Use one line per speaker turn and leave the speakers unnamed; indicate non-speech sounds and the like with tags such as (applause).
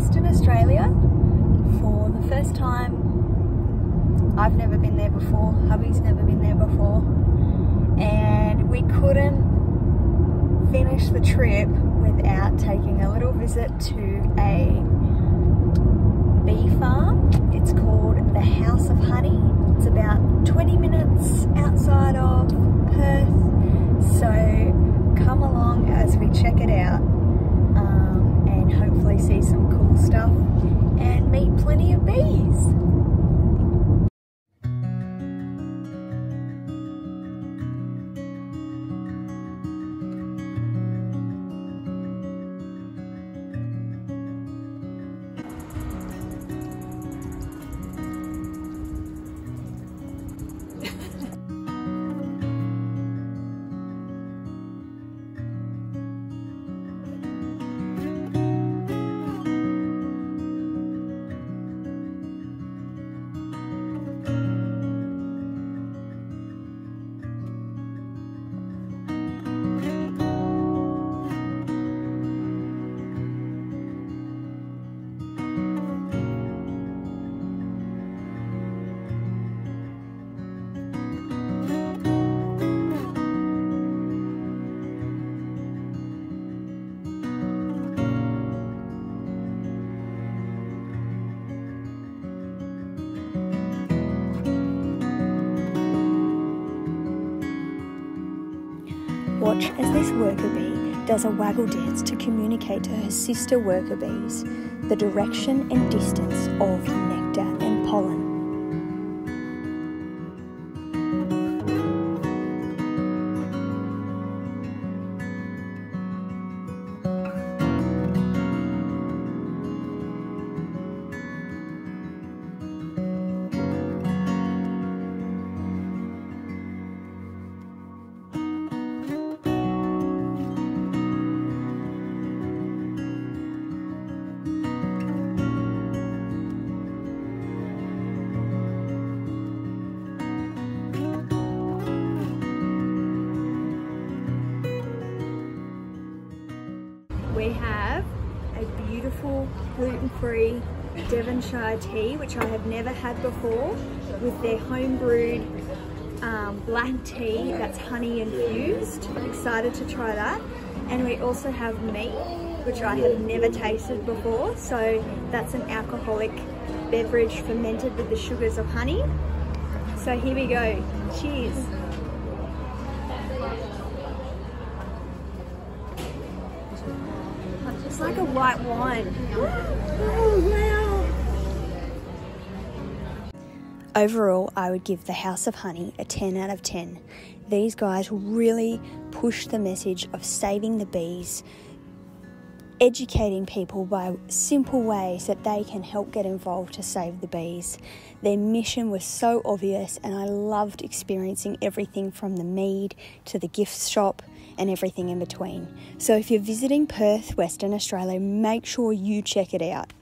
Western Australia for the first time. I've never been there before, hubby's never been there before, and we couldn't finish the trip without taking a little visit to a bee farm. It's called the House of Honey. It's about 20 minutes outside of Perth, so come along as we check it out. Um, hopefully see some cool stuff. And Watch as this worker bee does a waggle dance to communicate to her sister worker bees the direction and distance of and we have a beautiful gluten-free Devonshire tea, which I have never had before, with their home-brewed um, black tea that's honey infused. I'm excited to try that. And we also have mead, which I have never tasted before. So that's an alcoholic beverage fermented with the sugars of honey. So here we go. Cheers. It's like a white wine. (gasps) Oh, wow. Overall, I would give the House of Honey a 10 out of 10. These guys really push the message of saving the bees, educating people by simple ways that they can help get involved to save the bees. Their mission was so obvious, and I loved experiencing everything from the mead to the gift shop and everything in between. So, if you're visiting Perth, Western Australia, make sure you check it out.